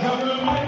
come to life.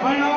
When